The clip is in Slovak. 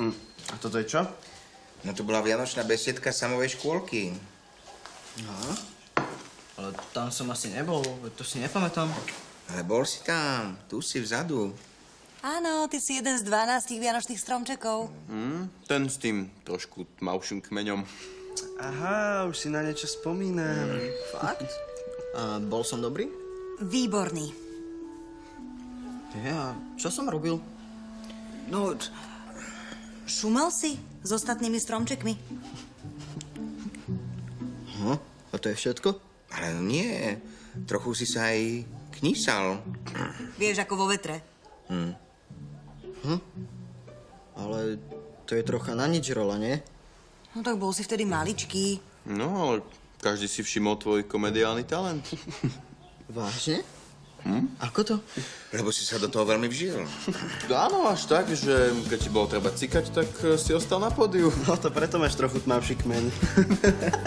Hm. A toto je čo? No to bola vianočná besiedka samovej škôlky. Aha. Ale tam som asi nebol, to si nepamätám. Ale bol si tam, tu si vzadu. Áno, ty si jeden z 12 vianočných stromčekov. Hm, ten s tým trošku tmavším kmeňom. Aha, už si na niečo spomínam. Fakt? A bol som dobrý? Výborný. Ja, čo som robil? No, šumal si s ostatnými stromčekmi. Hm, a to je všetko? Ale nie, trochu si sa aj knísal. Vieš, ako vo vetre. Hm. Ale to je trocha na nič rola, nie? No tak bol si vtedy maličký. No, ale každý si všimol tvoj komediálny talent. Vážne? Hm? Ako to? Lebo si sa do toho veľmi vžil. Áno, až tak, že keď ti bolo treba cikať, tak eh, si ostal na pódiu. No to preto máš trochu tmavší kmeň.